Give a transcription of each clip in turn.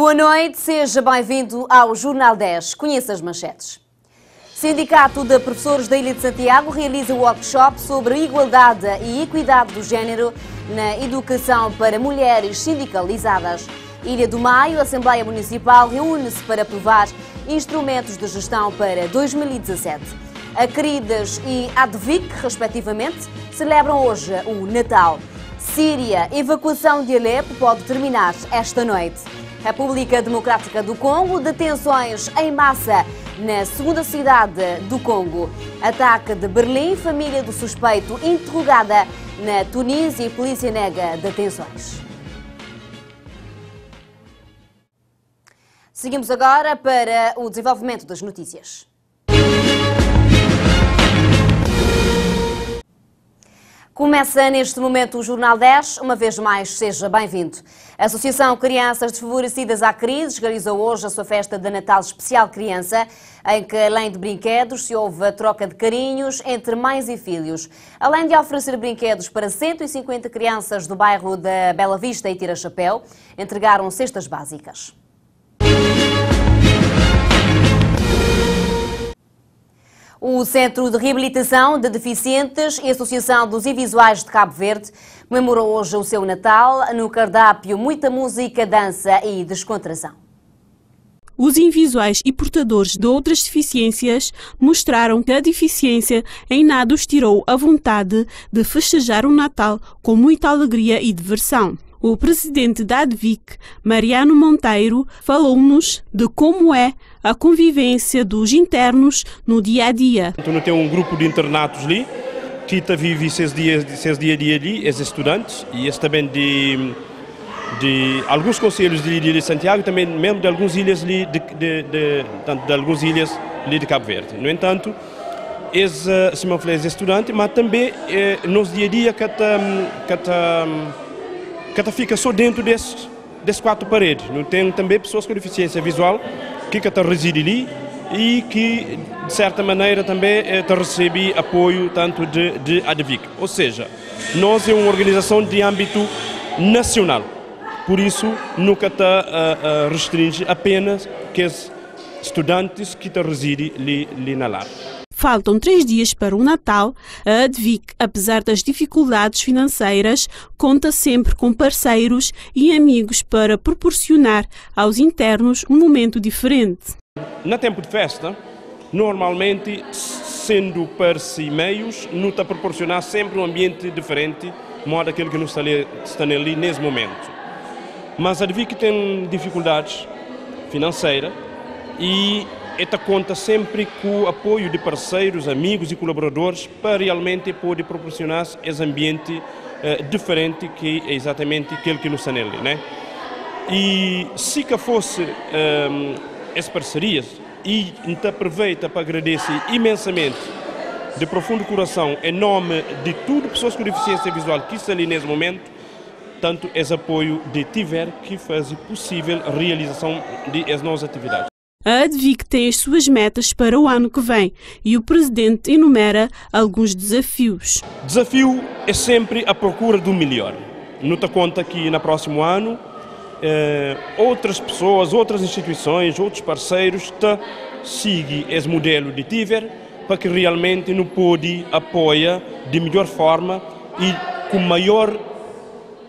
Boa noite, seja bem-vindo ao Jornal 10. Conheça as manchetes. Sindicato de Professores da Ilha de Santiago realiza workshop sobre igualdade e equidade do género na educação para mulheres sindicalizadas. Ilha do Maio, Assembleia Municipal reúne-se para aprovar instrumentos de gestão para 2017. A Queridas e Advic, respectivamente, celebram hoje o Natal. Síria, evacuação de Alepo pode terminar esta noite. República Democrática do Congo, detenções em massa na segunda cidade do Congo. Ataque de Berlim, família do suspeito interrogada na Tunísia e polícia nega detenções. Seguimos agora para o desenvolvimento das notícias. Começa neste momento o Jornal 10. Uma vez mais, seja bem-vindo. A Associação Crianças Desfavorecidas à Crise realizou hoje a sua festa de Natal Especial Criança, em que, além de brinquedos, se houve a troca de carinhos entre mães e filhos. Além de oferecer brinquedos para 150 crianças do bairro da Bela Vista e Tira Chapéu, entregaram cestas básicas. O Centro de Reabilitação de Deficientes e Associação dos Invisuais de Cabo Verde comemorou hoje o seu Natal no cardápio muita música, dança e descontração. Os invisuais e portadores de outras deficiências mostraram que a deficiência em nada os tirou a vontade de festejar o Natal com muita alegria e diversão. O presidente da ADVIC, Mariano Monteiro, falou-nos de como é a convivência dos internos no dia a dia. Então, tem um grupo de internatos ali que vive seus dias, seus dia a dia ali, os estudantes e esse também de de alguns conselhos de de Santiago, também mesmo de algumas ilhas ali de, de, de, de, algumas ilhas ali de Cabo Verde. No entanto, eles, se me falei, estudantes, mas também eh, nos dia a dia que que fica só dentro desses, desses quatro paredes. Não tem também pessoas com deficiência visual que que reside ali e que de certa maneira também eh, recebe apoio tanto de, de ADVIC. Ou seja, nós é uma organização de âmbito nacional. Por isso, nunca está uh, uh, restringe apenas que estudantes que residem ali, ali na lar. Faltam três dias para o Natal. A ADVIC, apesar das dificuldades financeiras, conta sempre com parceiros e amigos para proporcionar aos internos um momento diferente. Na tempo de festa, normalmente, sendo para si meios, está proporcionar sempre um ambiente diferente, modo aquele que nos está ali, está ali nesse momento. Mas a DVIC tem dificuldades financeiras e esta conta sempre com o apoio de parceiros, amigos e colaboradores para realmente poder proporcionar esse ambiente uh, diferente que é exatamente aquele que nos está nele, né? E se que fosse ehm, as parcerias, e então aproveita para agradecer imensamente de profundo coração em nome de tudo pessoas com deficiência visual que estão ali nesse momento tanto esse apoio de tiver que faz possível a realização de as nossas atividades. A ADVIC tem as suas metas para o ano que vem e o Presidente enumera alguns desafios. Desafio é sempre a procura do melhor. Nota conta que no próximo ano outras pessoas, outras instituições, outros parceiros te seguem esse modelo de Tiver para que realmente não pode apoia de melhor forma e com maior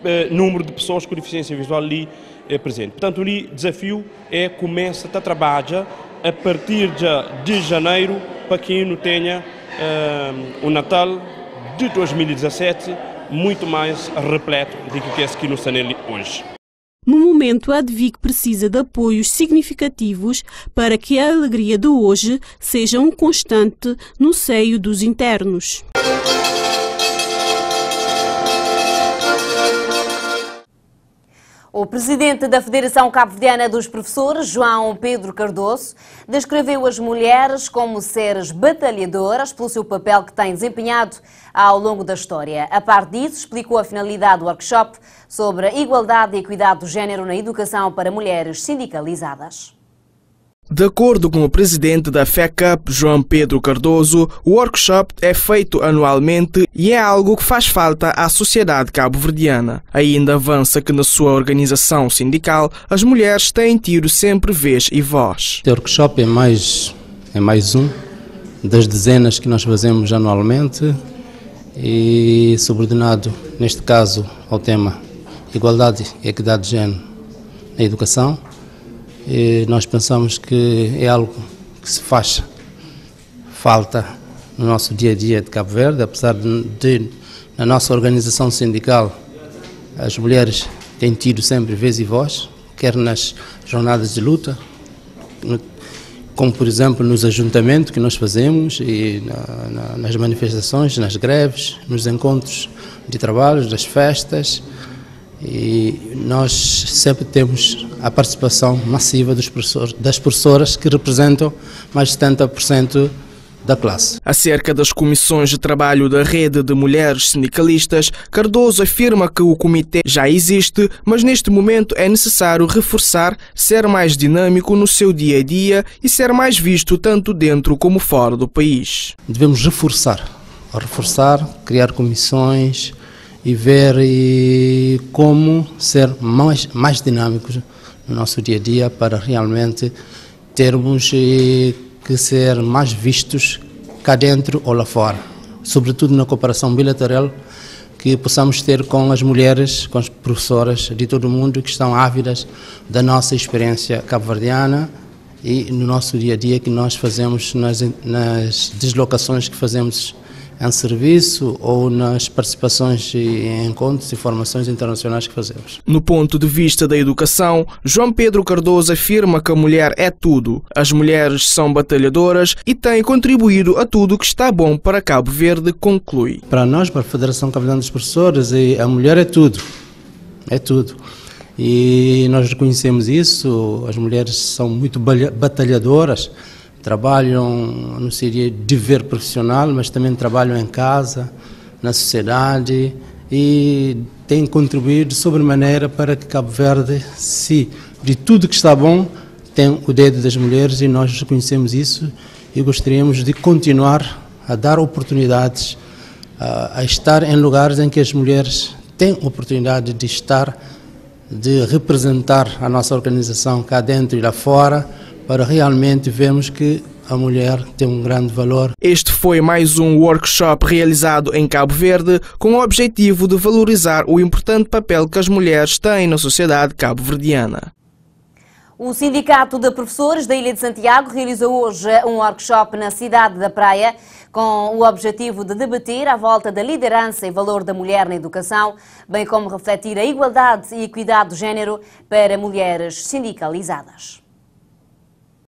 eh, número de pessoas com deficiência visual ali eh, presente. Portanto, ali o desafio é começa a trabalhar a partir de janeiro para que não tenha eh, o Natal de 2017 muito mais repleto do que esse que nos tem hoje. No momento, ADVIC precisa de apoios significativos para que a alegria de hoje seja um constante no seio dos internos. O presidente da Federação Cabo-Verdiana dos Professores, João Pedro Cardoso, descreveu as mulheres como seres batalhadoras pelo seu papel que têm desempenhado ao longo da história. A par disso, explicou a finalidade do workshop sobre a igualdade e equidade do género na educação para mulheres sindicalizadas. De acordo com o presidente da FECAP, João Pedro Cardoso, o workshop é feito anualmente e é algo que faz falta à sociedade cabo-verdiana. Ainda avança que na sua organização sindical as mulheres têm tido sempre vez e voz. O workshop é mais, é mais um das dezenas que nós fazemos anualmente e subordinado, neste caso, ao tema Igualdade e Equidade de Gênero na Educação nós pensamos que é algo que se faz falta no nosso dia a dia de Cabo Verde, apesar de, de na nossa organização sindical as mulheres têm tido sempre vez e voz, quer nas jornadas de luta, como por exemplo nos ajuntamentos que nós fazemos e na, na, nas manifestações, nas greves, nos encontros de trabalho, das festas. E nós sempre temos a participação massiva dos professores, das professoras que representam mais de 70% da classe. Acerca das comissões de trabalho da rede de mulheres sindicalistas, Cardoso afirma que o comitê já existe, mas neste momento é necessário reforçar, ser mais dinâmico no seu dia a dia e ser mais visto tanto dentro como fora do país. Devemos reforçar, reforçar, criar comissões, e ver e como ser mais, mais dinâmicos no nosso dia a dia para realmente termos que ser mais vistos cá dentro ou lá fora, sobretudo na cooperação bilateral que possamos ter com as mulheres, com as professoras de todo o mundo que estão ávidas da nossa experiência cabo-verdiana e no nosso dia a dia que nós fazemos nas, nas deslocações que fazemos em serviço ou nas participações em encontros e formações internacionais que fazemos. No ponto de vista da educação, João Pedro Cardoso afirma que a mulher é tudo. As mulheres são batalhadoras e têm contribuído a tudo que está bom para Cabo Verde, conclui. Para nós, para a Federação Cabo Verde dos Professores, a mulher é tudo. É tudo. E nós reconhecemos isso, as mulheres são muito batalhadoras, trabalham no seu dever profissional, mas também trabalham em casa, na sociedade e têm contribuído sobremaneira para que Cabo Verde, se de tudo que está bom, tem o dedo das mulheres e nós reconhecemos isso e gostaríamos de continuar a dar oportunidades a, a estar em lugares em que as mulheres têm oportunidade de estar, de representar a nossa organização cá dentro e lá fora, para realmente vermos que a mulher tem um grande valor. Este foi mais um workshop realizado em Cabo Verde com o objetivo de valorizar o importante papel que as mulheres têm na sociedade cabo-verdiana. O Sindicato de Professores da Ilha de Santiago realizou hoje um workshop na cidade da Praia com o objetivo de debater à volta da liderança e valor da mulher na educação, bem como refletir a igualdade e equidade do género para mulheres sindicalizadas.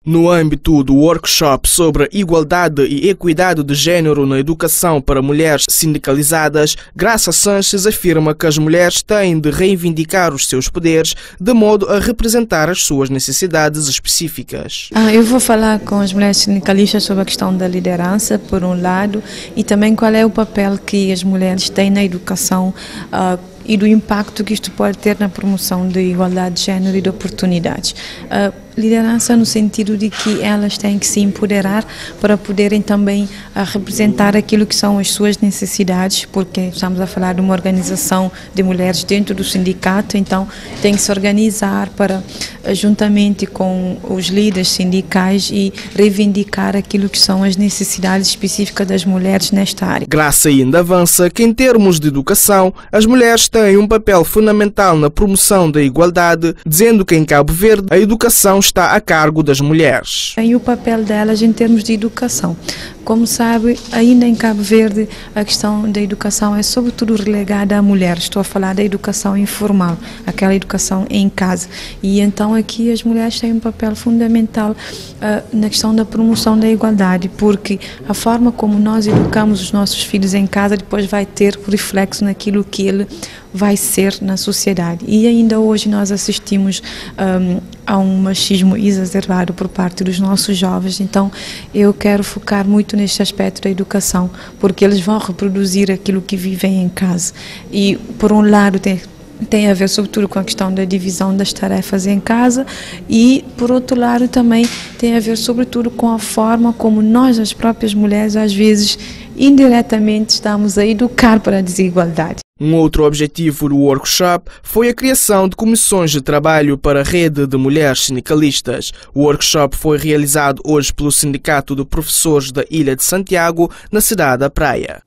No âmbito do workshop sobre igualdade e equidade de género na educação para mulheres sindicalizadas, Graça Sanches afirma que as mulheres têm de reivindicar os seus poderes de modo a representar as suas necessidades específicas. Ah, eu vou falar com as mulheres sindicalistas sobre a questão da liderança, por um lado, e também qual é o papel que as mulheres têm na educação. Ah, e do impacto que isto pode ter na promoção da igualdade de género e de oportunidades. Uh, liderança no sentido de que elas têm que se empoderar para poderem também uh, representar aquilo que são as suas necessidades, porque estamos a falar de uma organização de mulheres dentro do sindicato, então tem que se organizar para, uh, juntamente com os líderes sindicais e reivindicar aquilo que são as necessidades específicas das mulheres nesta área. Graça ainda avança que em termos de educação, as mulheres têm um papel fundamental na promoção da igualdade, dizendo que em Cabo Verde a educação está a cargo das mulheres. E o papel delas em termos de educação. Como sabe, ainda em Cabo Verde a questão da educação é sobretudo relegada à mulher. Estou a falar da educação informal, aquela educação em casa. E então aqui as mulheres têm um papel fundamental uh, na questão da promoção da igualdade, porque a forma como nós educamos os nossos filhos em casa depois vai ter reflexo naquilo que ele vai ser na sociedade. E ainda hoje nós assistimos um, a um machismo exacerbado por parte dos nossos jovens, então eu quero focar muito neste aspecto da educação, porque eles vão reproduzir aquilo que vivem em casa. E, por um lado, tem tem a ver sobretudo com a questão da divisão das tarefas em casa e, por outro lado, também tem a ver sobretudo com a forma como nós, as próprias mulheres, às vezes, indiretamente estamos a educar para a desigualdade. Um outro objetivo do workshop foi a criação de comissões de trabalho para a rede de mulheres sindicalistas. O workshop foi realizado hoje pelo Sindicato de Professores da Ilha de Santiago, na cidade da Praia.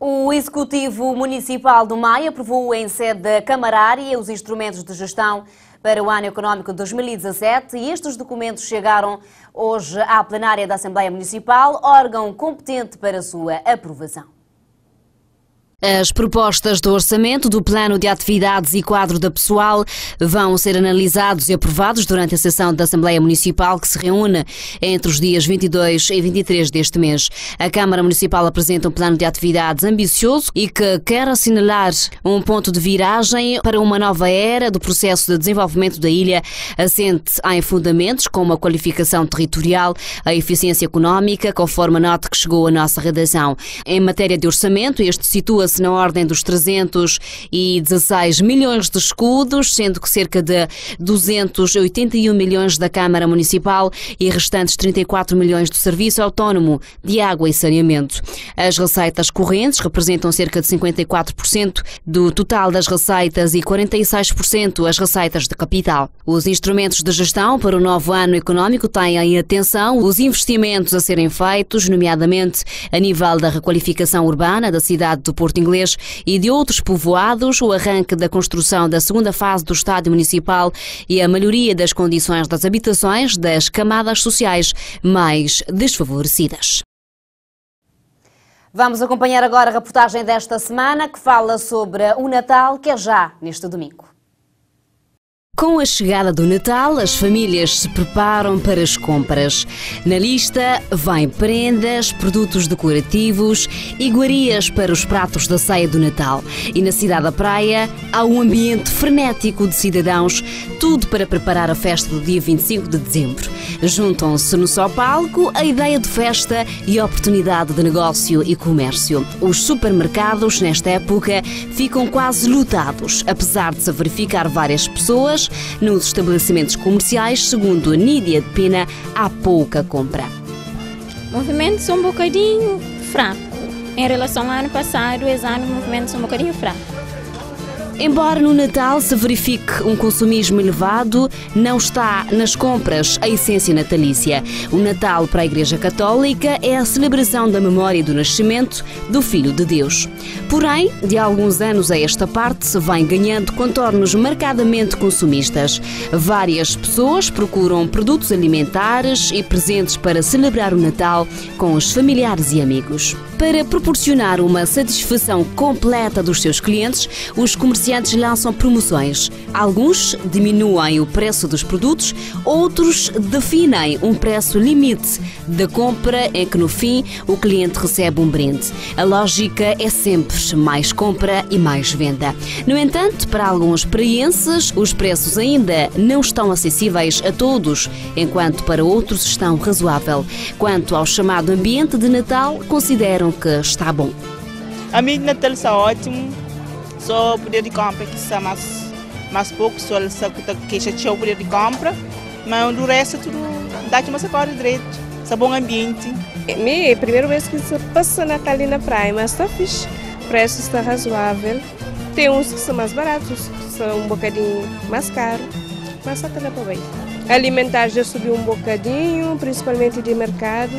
O Executivo Municipal do Maia aprovou em sede da Camarária os instrumentos de gestão para o ano económico 2017 e estes documentos chegaram hoje à plenária da Assembleia Municipal, órgão competente para a sua aprovação. As propostas do orçamento, do plano de atividades e quadro da pessoal vão ser analisados e aprovados durante a sessão da Assembleia Municipal que se reúne entre os dias 22 e 23 deste mês. A Câmara Municipal apresenta um plano de atividades ambicioso e que quer assinalar um ponto de viragem para uma nova era do processo de desenvolvimento da ilha, assente em fundamentos como a qualificação territorial, a eficiência económica, conforme a nota que chegou à nossa redação. Em matéria de orçamento, este situa situa-se na ordem dos 316 milhões de escudos, sendo que cerca de 281 milhões da Câmara Municipal e restantes 34 milhões do Serviço Autónomo de Água e Saneamento. As receitas correntes representam cerca de 54% do total das receitas e 46% as receitas de capital. Os instrumentos de gestão para o novo ano económico têm em atenção os investimentos a serem feitos, nomeadamente a nível da requalificação urbana da cidade do Porto Inglês e de outros povoados, o arranque da construção da segunda fase do Estádio Municipal e a melhoria das condições das habitações das camadas sociais mais desfavorecidas. Vamos acompanhar agora a reportagem desta semana que fala sobre o Natal, que é já neste domingo. Com a chegada do Natal, as famílias se preparam para as compras. Na lista vêm prendas, produtos decorativos, iguarias para os pratos da ceia do Natal. E na cidade da Praia há um ambiente frenético de cidadãos, tudo para preparar a festa do dia 25 de dezembro. Juntam-se no só palco a ideia de festa e oportunidade de negócio e comércio. Os supermercados, nesta época, ficam quase lotados, apesar de se verificar várias pessoas nos estabelecimentos comerciais, segundo Nídia de Pina, há pouca compra. Movimentos um bocadinho fraco. Em relação ao ano passado, esse ano movimentos um bocadinho fraco. Embora no Natal se verifique um consumismo elevado, não está nas compras a essência natalícia. O Natal para a Igreja Católica é a celebração da memória do nascimento do Filho de Deus. Porém, de alguns anos a esta parte se vem ganhando contornos marcadamente consumistas. Várias pessoas procuram produtos alimentares e presentes para celebrar o Natal com os familiares e amigos. Para proporcionar uma satisfação completa dos seus clientes, os comerciantes lançam promoções. Alguns diminuem o preço dos produtos, outros definem um preço limite da compra em que no fim o cliente recebe um brinde. A lógica é sempre mais compra e mais venda. No entanto, para alguns preenses, os preços ainda não estão acessíveis a todos, enquanto para outros estão razoável. Quanto ao chamado ambiente de Natal, consideram que está bom. A minha Natal está ótimo, só o poder de compra que está mais, mais pouco, só essa queixa tinha o poder de compra, mas do resto tudo dá de uma sacola direito, está bom ambiente. É minha primeira vez que se passa Natal na praia, mas está fixe, o preço está razoável. Tem uns que são mais baratos, que são um bocadinho mais caros, mas está para bem. Alimentar já subiu um bocadinho, principalmente de mercado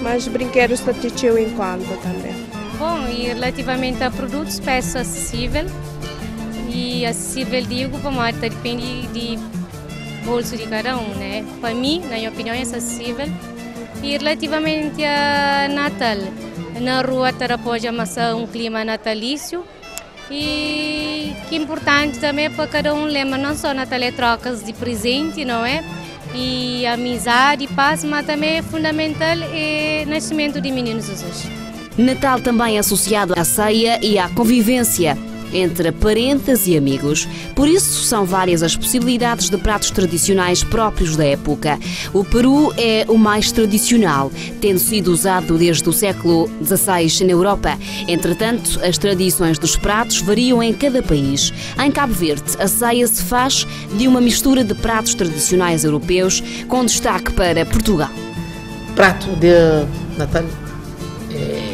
mas brinquedos está em conta também. Bom, e relativamente a produtos, peço acessível. E acessível digo, para depende de bolso de cada um, né? Para mim, na minha opinião, é acessível. E relativamente a Natal, na rua Tarapoja, mas um clima natalício. E que importante também para cada um lembra, não só Natal é trocas de presente, não é? e amizade paz, mas também é fundamental é nascimento de meninos Jesus. Natal também é associado à ceia e à convivência. entre parentes e amigos. Por isso, são várias as possibilidades de pratos tradicionais próprios da época. O peru é o mais tradicional, tendo sido usado desde o século XVI na Europa. Entretanto, as tradições dos pratos variam em cada país. Em Cabo Verde, a ceia se faz de uma mistura de pratos tradicionais europeus, com destaque para Portugal. Prato de Natal é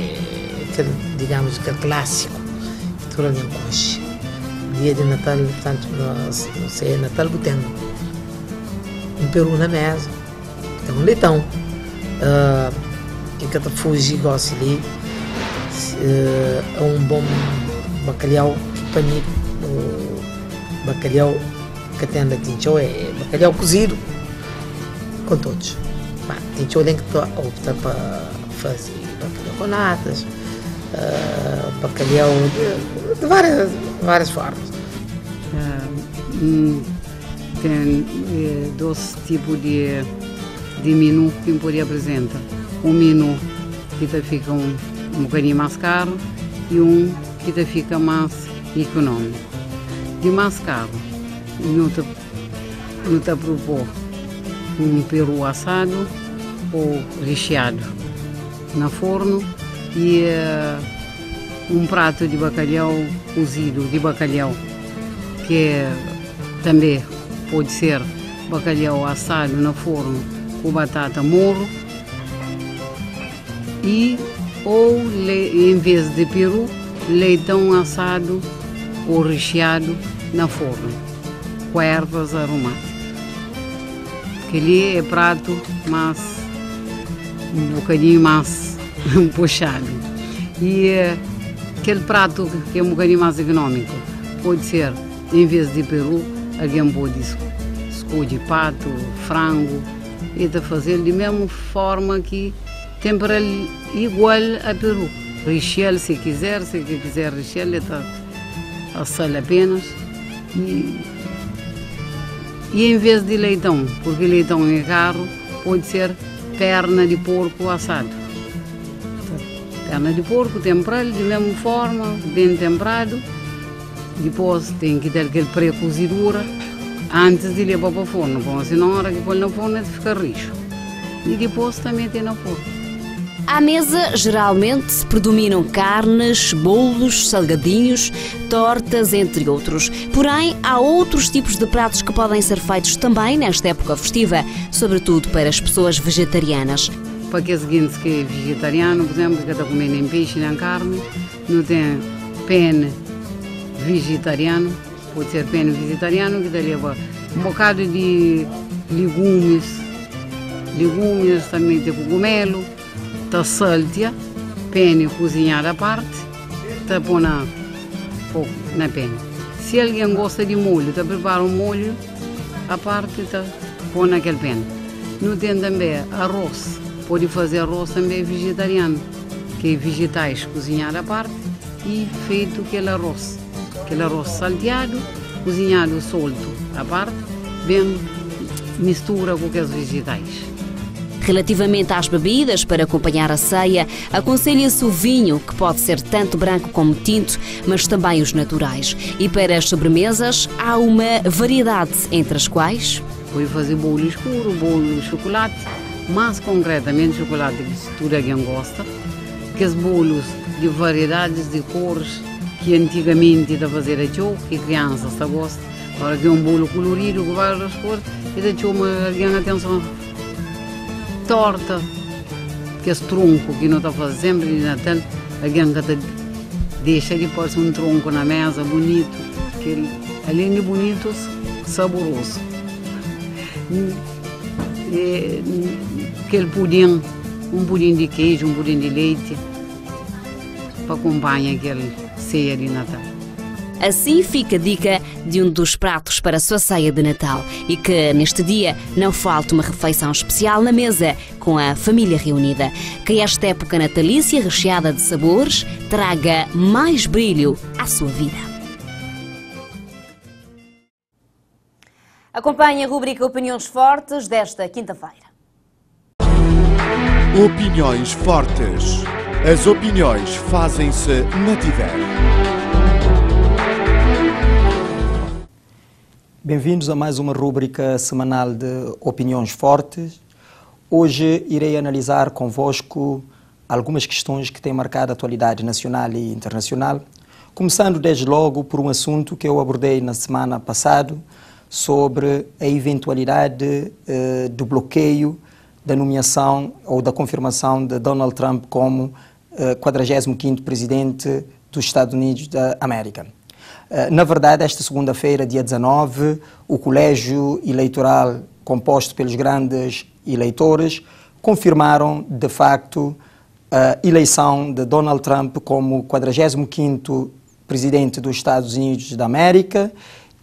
aquele, digamos, que é clássico, que toda alguém conhece. Dia de Natal, portanto, não sei, Natal botando um peru na mesa, tem um leitão, uh, e cada fugi gosta ali, uh, é um bom bacalhau para mim, o bacalhau que tem da tinchou é bacalhau cozido com todos. Tinchou tem que optar para fazer bacalhau com natas, uh, bacalhau de, de, várias, várias formas. Uh, tem eh, dois tipos de, de menu que poderia apresentar. Um menu que fica um, um bocadinho mais caro e um que fica mais econômico. De mais caro, não te, não te propor um peru assado ou recheado na forno e uh, um prato de bacalhau cozido de bacalhau que é, também pode ser bacalhau assado na forno com batata morro e ou em vez de peru leitão assado ou recheado na forno com ervas aromáticas. Que ali é prato mais um bocadinho mais puxado. E uh, aquele prato que é um bocadinho mais econômico pode ser em vez de peru alguém pode escolher pato frango e de fazer de mesma forma que tempera igual a peru. Rechear se quiser se quiser rechear está a sal apenas. E, e em vez de leitão porque leitão é caro pode ser perna de porco assado perna de porco temperado de mesma forma bem temperado depois tem que ter aquele pré-cozidura antes de levar para o forno, bom, senão a hora que põe no forno fica rijo. E depois também tem no forno. À mesa, geralmente, predominam carnes, bolos, salgadinhos, tortas, entre outros. Porém, há outros tipos de pratos que podem ser feitos também nesta época festiva, sobretudo para as pessoas vegetarianas. Para que é seguinte que é vegetariano, por exemplo, que está comendo nem peixe nem carne, não tem pene vegetariano, pode ser pene vegetariano, que leva um bocado de legumes, legumes também de cogumelo, tá saltia, pene cozinhada à parte, tá pôr na, na pene. Se alguém gosta de molho, tá prepara um molho à parte, tá põe naquele pene. Não tem também arroz, pode fazer arroz também vegetariano, que é vegetais cozinhado à parte e feito aquele arroz aquele arroz salteado, cozinhado solto à parte, bem mistura com aqueles vegetais. Relativamente às bebidas para acompanhar a ceia, aconselha-se o vinho, que pode ser tanto branco como tinto, mas também os naturais. E para as sobremesas, há uma variedade, entre as quais. Vou fazer bolo escuro, bolo de chocolate, mais concretamente chocolate que tudo quem gosta, que os bolos de variedades de cores que antigamente da fazer a que crianças está gosta. Agora que é um bolo colorido com várias cores, e da show uma atenção. Torta, que esse tronco que não está fazendo sempre de Natal, alguém que deixa de pôr um tronco na mesa, bonito, que além de bonito, saboroso. E, aquele pudim, um pudim de queijo, um pudim de leite, para acompanhar aquele ceia de Natal. Assim fica a dica de um dos pratos para a sua ceia de Natal e que neste dia não falte uma refeição especial na mesa com a família reunida. Que esta época natalícia recheada de sabores traga mais brilho à sua vida. Acompanhe a rubrica Opiniões Fortes desta quinta-feira. Opiniões Fortes. As opiniões fazem-se na Tiver. Bem-vindos a mais uma rúbrica semanal de Opiniões Fortes. Hoje irei analisar convosco algumas questões que têm marcado a atualidade nacional e internacional, começando desde logo por um assunto que eu abordei na semana passada sobre a eventualidade uh, do bloqueio da nomeação ou da confirmação de Donald Trump como uh, 45º presidente dos Estados Unidos da América. Uh, na verdade, esta segunda-feira, dia 19, o colégio eleitoral composto pelos grandes eleitores confirmaram, de facto, a eleição de Donald Trump como 45º presidente dos Estados Unidos da América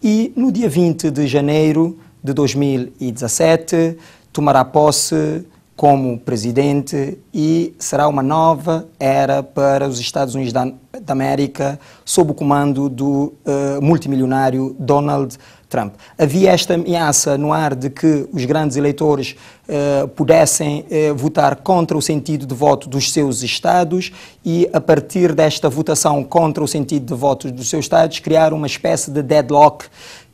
e no dia 20 de janeiro de 2017 tomará posse como presidente e será uma nova era para os Estados Unidos da, da América sob o comando do uh, multimilionário Donald Trump. Havia esta ameaça no ar de que os grandes eleitores uh, pudessem uh, votar contra o sentido de voto dos seus estados e, a partir desta votação contra o sentido de voto dos seus estados, criar uma espécie de deadlock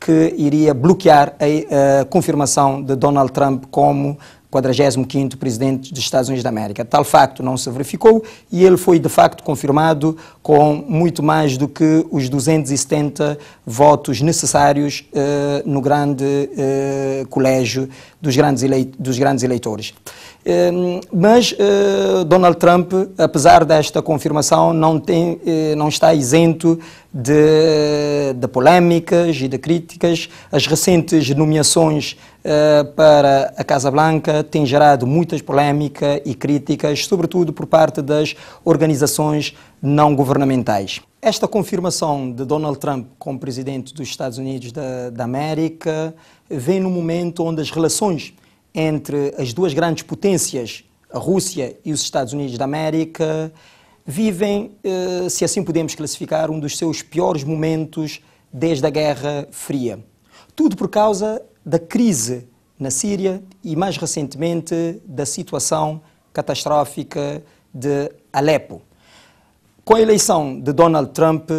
que iria bloquear a, a confirmação de Donald Trump como 45º presidente dos Estados Unidos da América. Tal facto não se verificou e ele foi de facto confirmado com muito mais do que os 270 votos necessários uh, no grande uh, colégio dos grandes, dos grandes eleitores. Uh, mas Donald Trump, apesar desta confirmação, não, tem, não está isento de, de polémicas e de críticas. As recentes nomeações uh, para a Casa Blanca têm gerado muitas polémicas e críticas, sobretudo por parte das organizações não governamentais. Esta confirmação de Donald Trump como presidente dos Estados Unidos da, da América vem num momento onde as relações entre as duas grandes potências, a Rússia e os Estados Unidos da América, vivem, eh, se assim podemos classificar, um dos seus piores momentos desde a Guerra Fria. Tudo por causa da crise na Síria e, mais recentemente, da situação catastrófica de Alepo. Com a eleição de Donald Trump,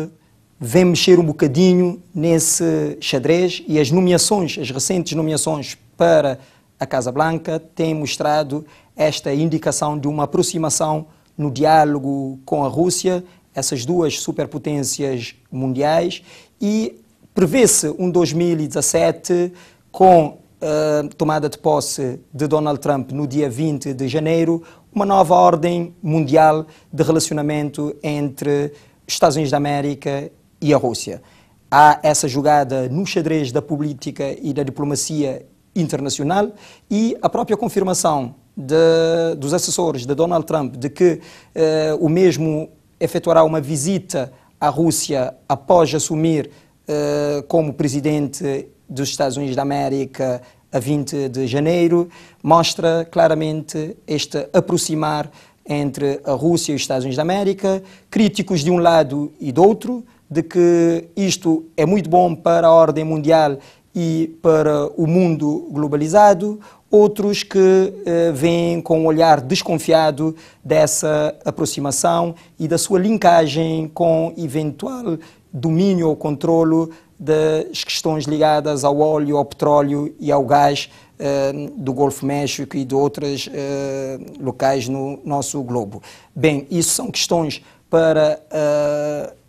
vem mexer um bocadinho nesse xadrez e as nomeações, as recentes nomeações para a Casa Blanca têm mostrado esta indicação de uma aproximação no diálogo com a Rússia, essas duas superpotências mundiais, e prevê-se um 2017 com a uh, tomada de posse de Donald Trump no dia 20 de janeiro, uma nova ordem mundial de relacionamento entre os Estados Unidos da América e a Rússia. Há essa jogada no xadrez da política e da diplomacia internacional e a própria confirmação de, dos assessores de Donald Trump de que uh, o mesmo efetuará uma visita à Rússia após assumir uh, como presidente dos Estados Unidos da América a 20 de janeiro, mostra claramente este aproximar entre a Rússia e os Estados Unidos da América, críticos de um lado e do outro, de que isto é muito bom para a ordem mundial e para o mundo globalizado, outros que eh, veem com um olhar desconfiado dessa aproximação e da sua linkagem com eventual domínio ou controlo das questões ligadas ao óleo, ao petróleo e ao gás eh, do Golfo México e de outros eh, locais no nosso globo. Bem, isso são questões para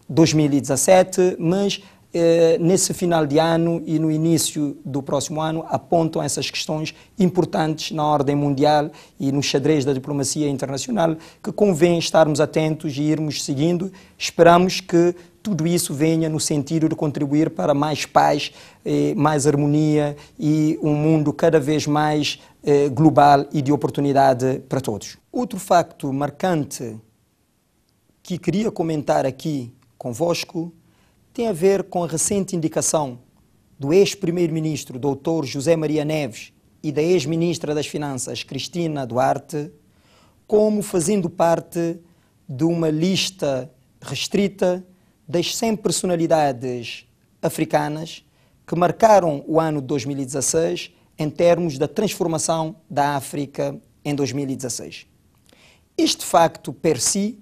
2017, eh, mas eh, nesse final de ano e no início do próximo ano apontam essas questões importantes na ordem mundial e no xadrez da diplomacia internacional que convém estarmos atentos e irmos seguindo. Esperamos que tudo isso venha no sentido de contribuir para mais paz, eh, mais harmonia e um mundo cada vez mais eh, global e de oportunidade para todos. Outro facto marcante que queria comentar aqui convosco tem a ver com a recente indicação do ex-primeiro-ministro Dr. José Maria Neves e da ex-ministra das Finanças Cristina Duarte como fazendo parte de uma lista restrita das 100 personalidades africanas que marcaram o ano de 2016 em termos da transformação da África em 2016. Este facto per si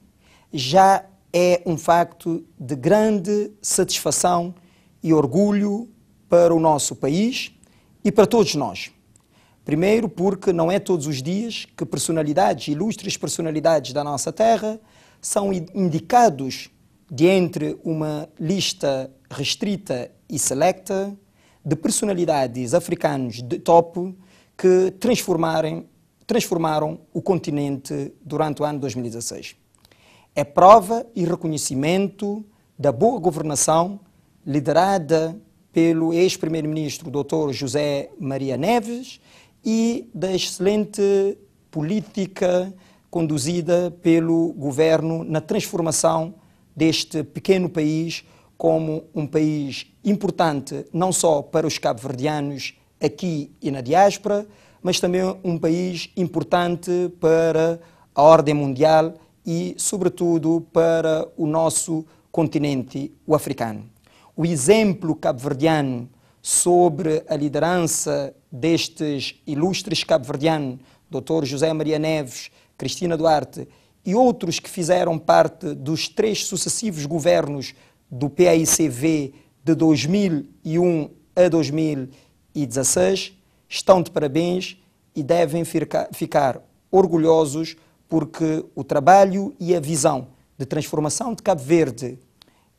já é um facto de grande satisfação e orgulho para o nosso país e para todos nós. Primeiro, porque não é todos os dias que personalidades, ilustres personalidades da nossa terra, são indicados de entre uma lista restrita e selecta de personalidades africanos de topo que transformaram o continente durante o ano 2016. É prova e reconhecimento da boa governação liderada pelo ex-primeiro-ministro Dr. José Maria Neves e da excelente política conduzida pelo governo na transformação deste pequeno país como um país importante não só para os cabo-verdianos aqui e na diáspora, mas também um país importante para a ordem mundial e, sobretudo, para o nosso continente, o africano. O exemplo cabo-verdiano sobre a liderança destes ilustres cabo-verdianos, Dr. José Maria Neves, Cristina Duarte e outros que fizeram parte dos três sucessivos governos do PAICV de 2001 a 2016, estão de parabéns e devem ficar orgulhosos porque o trabalho e a visão de transformação de Cabo Verde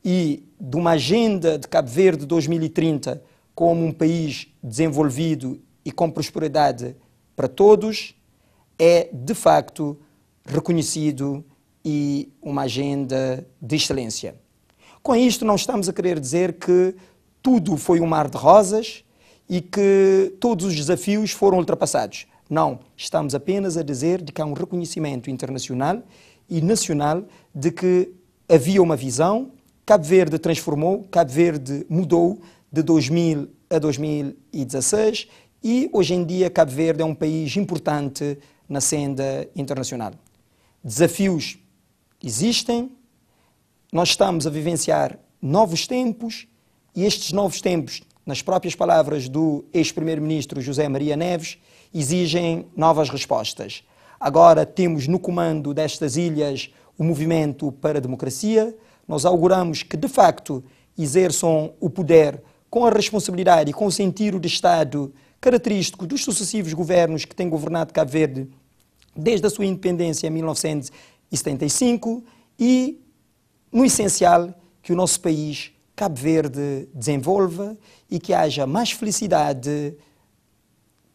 e de uma agenda de Cabo Verde 2030 como um país desenvolvido e com prosperidade para todos é, de facto, reconhecido e uma agenda de excelência. Com isto, não estamos a querer dizer que tudo foi um mar de rosas e que todos os desafios foram ultrapassados. Não, estamos apenas a dizer de que há um reconhecimento internacional e nacional de que havia uma visão, Cabo Verde transformou, Cabo Verde mudou de 2000 a 2016 e hoje em dia Cabo Verde é um país importante na senda internacional. Desafios existem, nós estamos a vivenciar novos tempos e estes novos tempos, nas próprias palavras do ex-primeiro-ministro José Maria Neves, exigem novas respostas. Agora temos no comando destas ilhas o movimento para a democracia. Nós auguramos que, de facto, exerçam o poder com a responsabilidade e com o sentido de Estado característico dos sucessivos governos que têm governado Cabo Verde desde a sua independência em 1975 e, no essencial, que o nosso país, Cabo Verde, desenvolva e que haja mais felicidade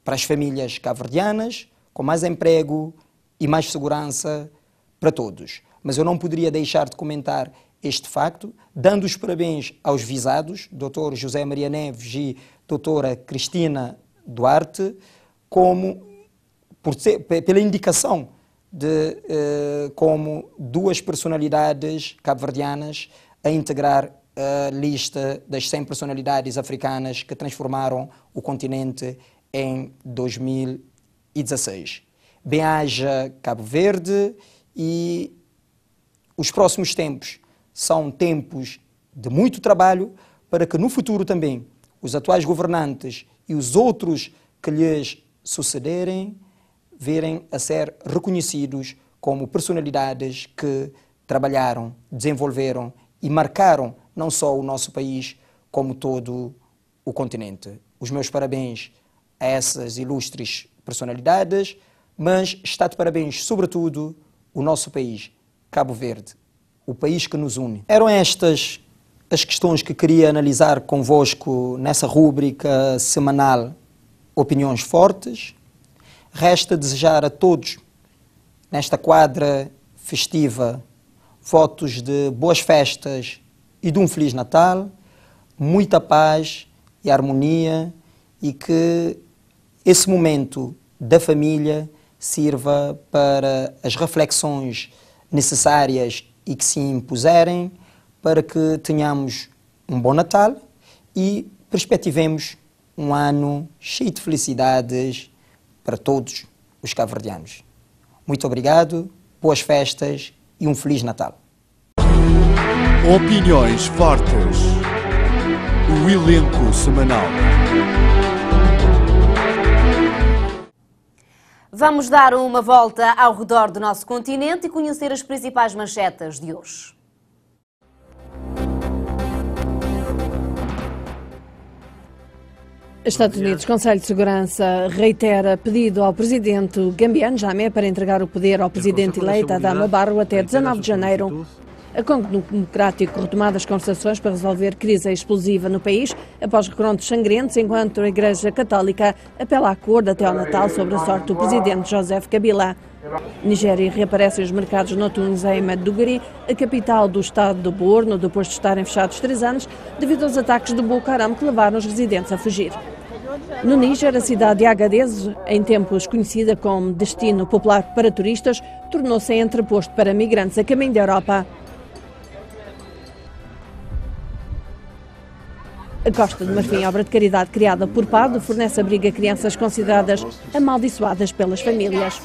para as famílias cabo-verdianas, com mais emprego e mais segurança para todos. Mas eu não poderia deixar de comentar este facto, dando os parabéns aos visados, Dr. José Maria Neves e doutora Cristina Duarte, como ser, pela indicação de eh, como duas personalidades cabo-verdianas a integrar a lista das 100 personalidades africanas que transformaram o continente em 2016. Bem-haja Cabo Verde e os próximos tempos são tempos de muito trabalho para que no futuro também os atuais governantes e os outros que lhes sucederem virem a ser reconhecidos como personalidades que trabalharam, desenvolveram e marcaram não só o nosso país, como todo o continente. Os meus parabéns a essas ilustres personalidades, mas está de parabéns, sobretudo, o nosso país, Cabo Verde, o país que nos une. Eram estas as questões que queria analisar convosco nessa rúbrica semanal Opiniões Fortes. Resta desejar a todos, nesta quadra festiva, votos de boas festas e de um Feliz Natal, muita paz e harmonia e que esse momento da família sirva para as reflexões necessárias e que se impuserem para que tenhamos um bom Natal e perspectivemos um ano cheio de felicidades para todos os cabo-verdianos. Muito obrigado, boas festas e um Feliz Natal. Opiniões fortes. O elenco semanal. Vamos dar uma volta ao redor do nosso continente e conhecer as principais manchetes de hoje. Estados Unidos, Conselho de Segurança reitera pedido ao presidente gambiano Jamé para entregar o poder ao presidente eleito Adama Barrow até 19 de janeiro. A Congo Democrático retomada as conversações para resolver crise explosiva no país após recrontos sangrentos, enquanto a Igreja Católica apela a acordo até ao Natal sobre a sorte do presidente Joseph Kabila. Nigéria reaparece os mercados noturnos em Maiduguri, a capital do estado do Borno, depois de estarem fechados três anos devido aos ataques do Boko Haram que levaram os residentes a fugir. No Níger, a cidade de Agadez, em tempos conhecida como destino popular para turistas, tornou-se entreposto para migrantes a caminho da Europa. A Costa de Marfim, obra de caridade criada por Pardo, fornece abrigo a crianças consideradas amaldiçoadas pelas famílias.